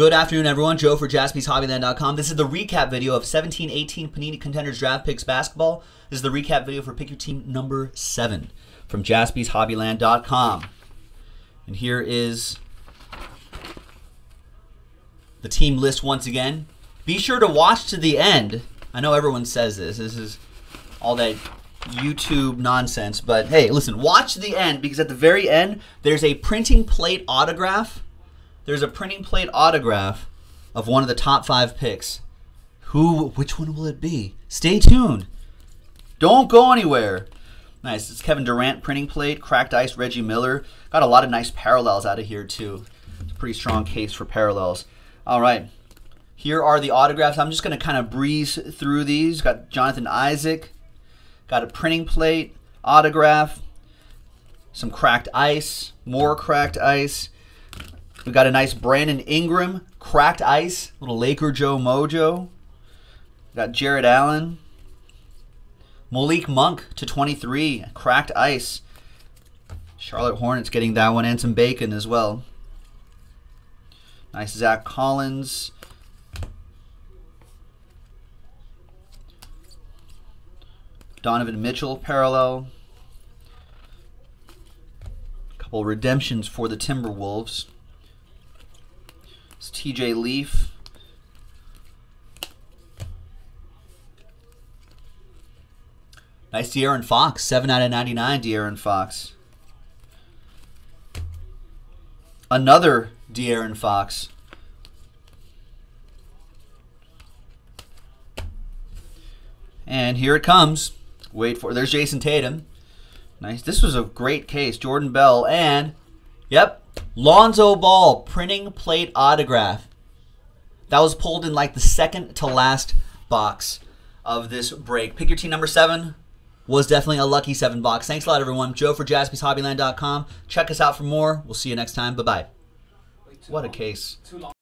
Good afternoon, everyone. Joe for JaspysHobbyland.com. This is the recap video of 17-18 Panini Contenders Draft Picks Basketball. This is the recap video for Pick Your Team number 7 from JaspysHobbyland.com. And here is the team list once again. Be sure to watch to the end. I know everyone says this. This is all that YouTube nonsense. But hey, listen, watch the end because at the very end, there's a printing plate autograph. There's a printing plate autograph of one of the top five picks. Who, which one will it be? Stay tuned. Don't go anywhere. Nice. It's Kevin Durant printing plate, cracked ice, Reggie Miller. Got a lot of nice parallels out of here, too. It's a pretty strong case for parallels. All right. Here are the autographs. I'm just going to kind of breeze through these. Got Jonathan Isaac. Got a printing plate, autograph, some cracked ice, more cracked ice. We got a nice Brandon Ingram, cracked ice, little Laker Joe Mojo. Got Jarrett Allen. Malik Monk to 23, cracked ice. Charlotte Hornets getting that one and some bacon as well. Nice Zach Collins. Donovan Mitchell parallel. A couple redemptions for the Timberwolves. It's TJ Leaf. Nice De'Aaron Fox. 7 out of 99 De'Aaron Fox. Another De'Aaron Fox. And here it comes. Wait for There's Jayson Tatum. Nice. This was a great case. Jordan Bell and, yep, Lonzo Ball printing plate autograph. That was pulled in like the second to last box of this break. Pick your team number seven was definitely a lucky seven box. Thanks a lot, everyone. Joe for JaspysHobbyland.com. Check us out for more. We'll see you next time. Bye bye. What a case.